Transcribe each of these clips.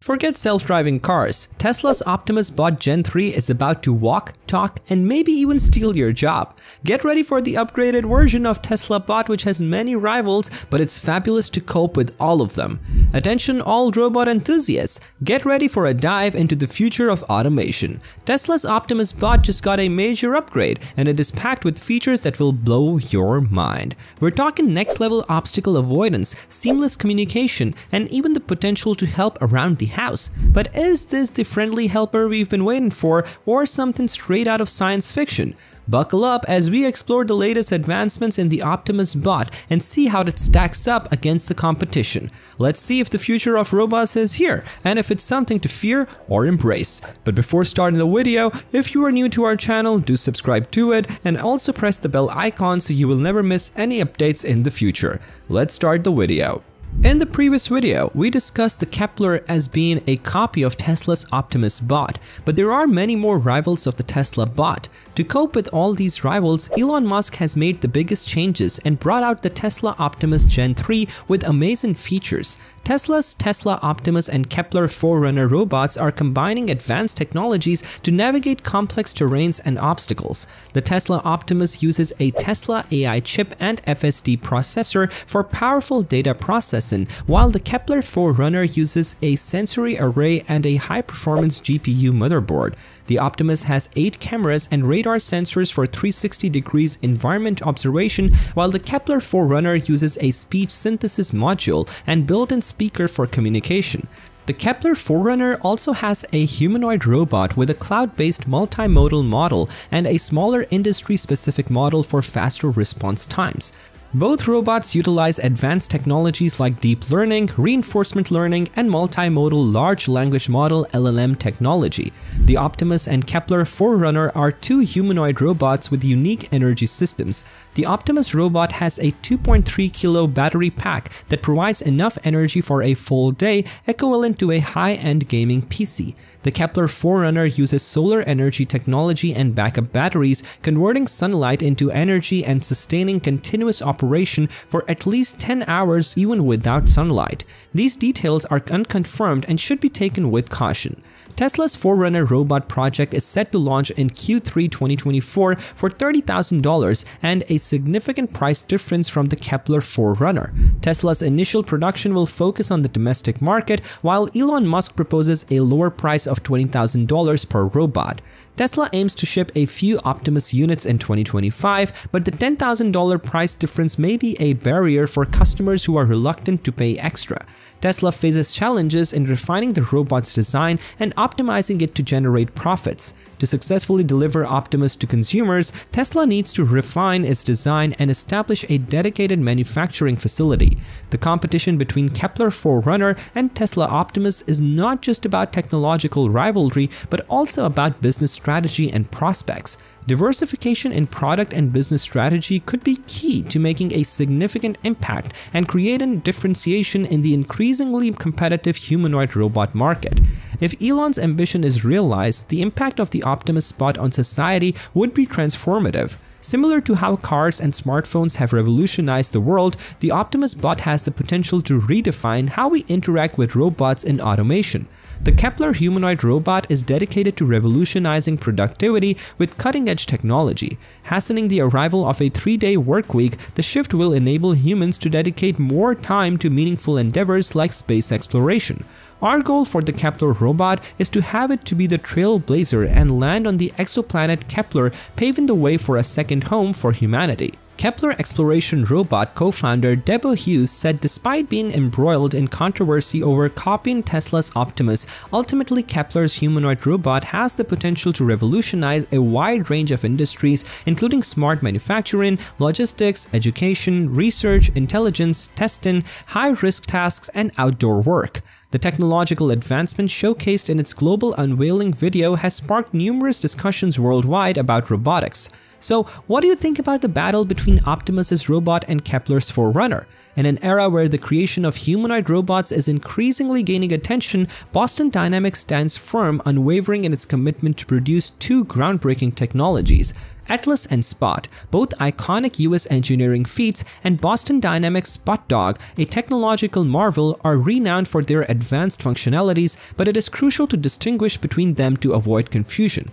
Forget self-driving cars, Tesla's Optimus Bot Gen 3 is about to walk, talk, and maybe even steal your job. Get ready for the upgraded version of Tesla Bot which has many rivals, but it's fabulous to cope with all of them. Attention all robot enthusiasts, get ready for a dive into the future of automation. Tesla's Optimus Bot just got a major upgrade, and it is packed with features that will blow your mind. We're talking next level obstacle avoidance, seamless communication, and even the potential to help around the house. But is this the friendly helper we've been waiting for or something straight out of science fiction? Buckle up as we explore the latest advancements in the Optimus bot and see how it stacks up against the competition. Let's see if the future of robots is here and if it's something to fear or embrace. But before starting the video, if you are new to our channel, do subscribe to it and also press the bell icon so you will never miss any updates in the future. Let's start the video. In the previous video, we discussed the Kepler as being a copy of Tesla's Optimus bot, but there are many more rivals of the Tesla bot. To cope with all these rivals, Elon Musk has made the biggest changes and brought out the Tesla Optimus Gen 3 with amazing features. Tesla's Tesla Optimus and Kepler Forerunner robots are combining advanced technologies to navigate complex terrains and obstacles. The Tesla Optimus uses a Tesla AI chip and FSD processor for powerful data processing, while the Kepler Forerunner uses a sensory array and a high-performance GPU motherboard. The Optimus has 8 cameras and radar sensors for 360 degrees environment observation, while the Kepler Forerunner uses a speech synthesis module and built-in speaker for communication. The Kepler Forerunner also has a humanoid robot with a cloud-based multimodal model and a smaller industry-specific model for faster response times. Both robots utilize advanced technologies like deep learning, reinforcement learning, and multimodal large language model LLM technology. The Optimus and Kepler Forerunner are two humanoid robots with unique energy systems. The Optimus robot has a 2.3 kilo battery pack that provides enough energy for a full day, equivalent to a high-end gaming PC. The Kepler Forerunner uses solar energy technology and backup batteries, converting sunlight into energy and sustaining continuous operation for at least 10 hours even without sunlight. These details are unconfirmed and should be taken with caution. Tesla's Forerunner robot project is set to launch in Q3 2024 for $30,000 and a significant price difference from the Kepler Forerunner. Tesla's initial production will focus on the domestic market, while Elon Musk proposes a lower price of $20,000 per robot. Tesla aims to ship a few Optimus units in 2025, but the $10,000 price difference may be a barrier for customers who are reluctant to pay extra. Tesla faces challenges in refining the robot's design and optimizing it to generate profits. To successfully deliver Optimus to consumers, Tesla needs to refine its design and establish a dedicated manufacturing facility. The competition between Kepler Forerunner and Tesla Optimus is not just about technological rivalry, but also about business strategy and prospects. Diversification in product and business strategy could be key to making a significant impact and creating differentiation in the increasingly competitive humanoid robot market. If Elon's ambition is realized, the impact of the Optimus bot on society would be transformative. Similar to how cars and smartphones have revolutionized the world, the Optimus bot has the potential to redefine how we interact with robots in automation. The Kepler humanoid robot is dedicated to revolutionizing productivity with cutting-edge technology. Hastening the arrival of a three-day workweek, the shift will enable humans to dedicate more time to meaningful endeavors like space exploration. Our goal for the Kepler robot is to have it to be the trailblazer and land on the exoplanet Kepler, paving the way for a second home for humanity. Kepler Exploration Robot co-founder Debo Hughes said despite being embroiled in controversy over copying Tesla's Optimus, ultimately Kepler's humanoid robot has the potential to revolutionize a wide range of industries including smart manufacturing, logistics, education, research, intelligence, testing, high-risk tasks, and outdoor work. The technological advancement showcased in its global unveiling video has sparked numerous discussions worldwide about robotics. So what do you think about the battle between Optimus's robot and Kepler's Forerunner? In an era where the creation of humanoid robots is increasingly gaining attention, Boston Dynamics stands firm, unwavering in its commitment to produce two groundbreaking technologies. Atlas and Spot, both iconic US engineering feats, and Boston Dynamics Spot Dog, a technological marvel, are renowned for their advanced functionalities, but it is crucial to distinguish between them to avoid confusion.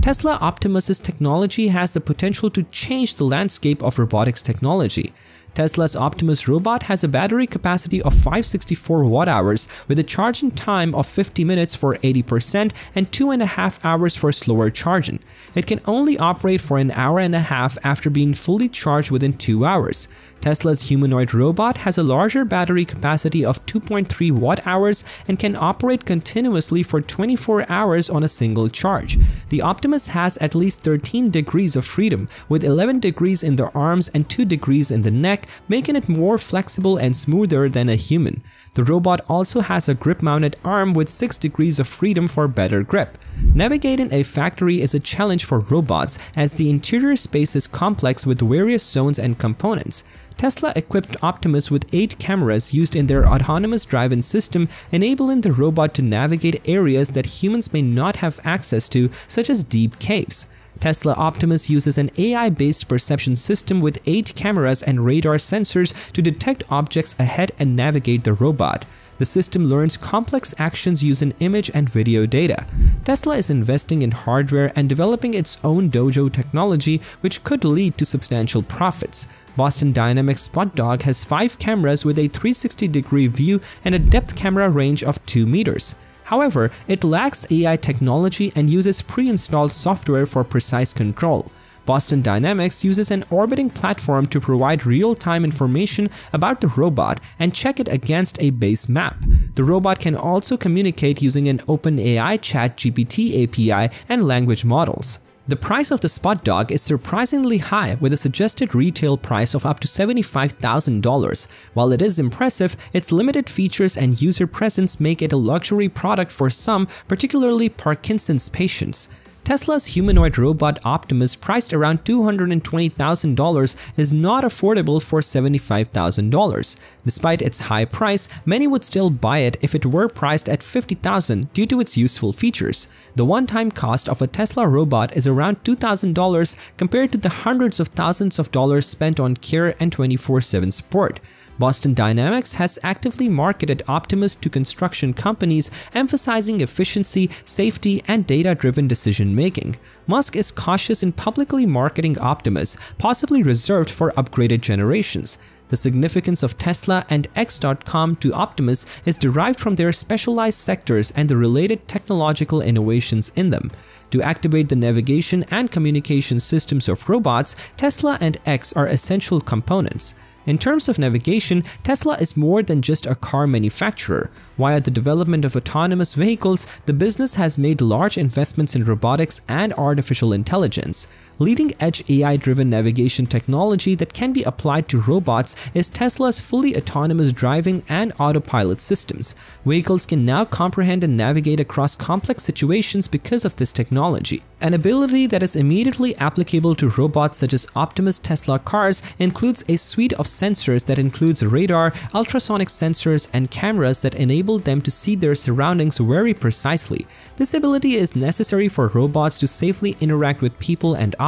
Tesla Optimus's technology has the potential to change the landscape of robotics technology. Tesla's Optimus robot has a battery capacity of 564 watt-hours with a charging time of 50 minutes for 80% and 2.5 hours for slower charging. It can only operate for an hour and a half after being fully charged within 2 hours. Tesla's humanoid robot has a larger battery capacity of 2.3 watt hours and can operate continuously for 24 hours on a single charge. The Optimus has at least 13 degrees of freedom, with 11 degrees in the arms and 2 degrees in the neck, making it more flexible and smoother than a human. The robot also has a grip-mounted arm with 6 degrees of freedom for better grip. Navigating a factory is a challenge for robots as the interior space is complex with various zones and components. Tesla equipped Optimus with 8 cameras used in their autonomous driving system, enabling the robot to navigate areas that humans may not have access to, such as deep caves. Tesla Optimus uses an AI-based perception system with 8 cameras and radar sensors to detect objects ahead and navigate the robot. The system learns complex actions using image and video data. Tesla is investing in hardware and developing its own dojo technology which could lead to substantial profits. Boston Dynamics Spot Dog has 5 cameras with a 360 degree view and a depth camera range of 2 meters. However, it lacks AI technology and uses pre-installed software for precise control. Boston Dynamics uses an orbiting platform to provide real-time information about the robot and check it against a base map. The robot can also communicate using an OpenAI ChatGPT API and language models. The price of the Spot Dog is surprisingly high with a suggested retail price of up to $75,000. While it is impressive, its limited features and user presence make it a luxury product for some, particularly Parkinson's patients. Tesla's humanoid robot Optimus priced around $220,000 is not affordable for $75,000. Despite its high price, many would still buy it if it were priced at 50,000 due to its useful features. The one-time cost of a Tesla robot is around $2,000 compared to the hundreds of thousands of dollars spent on care and 24-7 support. Boston Dynamics has actively marketed Optimus to construction companies, emphasizing efficiency, safety, and data-driven decision-making. Musk is cautious in publicly marketing Optimus, possibly reserved for upgraded generations. The significance of Tesla and X.com to Optimus is derived from their specialized sectors and the related technological innovations in them. To activate the navigation and communication systems of robots, Tesla and X are essential components. In terms of navigation, Tesla is more than just a car manufacturer. Via the development of autonomous vehicles, the business has made large investments in robotics and artificial intelligence. Leading-edge AI-driven navigation technology that can be applied to robots is Tesla's fully autonomous driving and autopilot systems. Vehicles can now comprehend and navigate across complex situations because of this technology. An ability that is immediately applicable to robots such as Optimus Tesla cars includes a suite of sensors that includes radar, ultrasonic sensors, and cameras that enable them to see their surroundings very precisely. This ability is necessary for robots to safely interact with people and objects,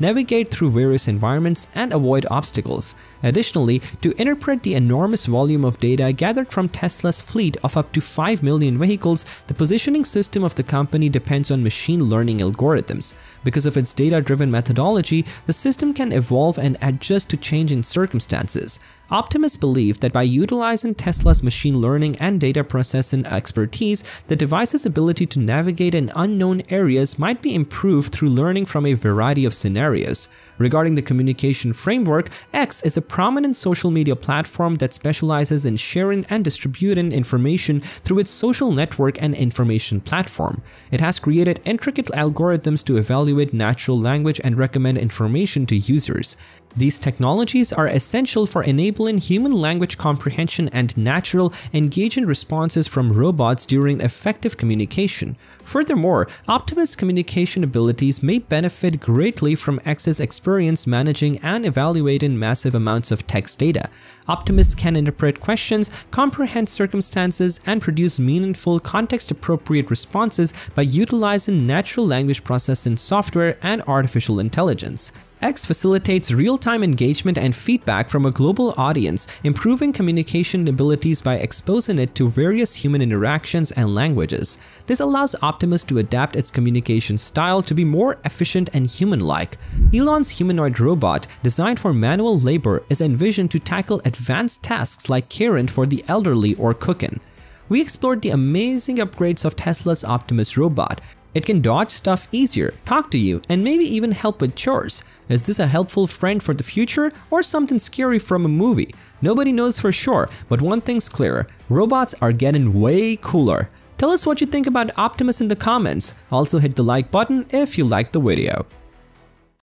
navigate through various environments, and avoid obstacles. Additionally, to interpret the enormous volume of data gathered from Tesla's fleet of up to 5 million vehicles, the positioning system of the company depends on machine learning algorithms. Because of its data-driven methodology, the system can evolve and adjust to changing circumstances. Optimus believed that by utilizing Tesla's machine learning and data processing expertise, the device's ability to navigate in unknown areas might be improved through learning from a variety of scenarios. Regarding the communication framework, X is a prominent social media platform that specializes in sharing and distributing information through its social network and information platform. It has created intricate algorithms to evaluate natural language and recommend information to users. These technologies are essential for enabling human language comprehension and natural, engaging responses from robots during effective communication. Furthermore, Optimus' communication abilities may benefit greatly from X's experience managing and evaluating massive amounts of text data. Optimus can interpret questions, comprehend circumstances, and produce meaningful, context-appropriate responses by utilizing natural language processing software and artificial intelligence. X facilitates real-time engagement and feedback from a global audience, improving communication abilities by exposing it to various human interactions and languages. This allows Optimus to adapt its communication style to be more efficient and human-like. Elon's humanoid robot, designed for manual labor, is envisioned to tackle advanced tasks like caring for the elderly or cooking. We explored the amazing upgrades of Tesla's Optimus robot, it can dodge stuff easier, talk to you, and maybe even help with chores. Is this a helpful friend for the future or something scary from a movie? Nobody knows for sure, but one thing's clear, robots are getting way cooler. Tell us what you think about Optimus in the comments. Also hit the like button if you liked the video.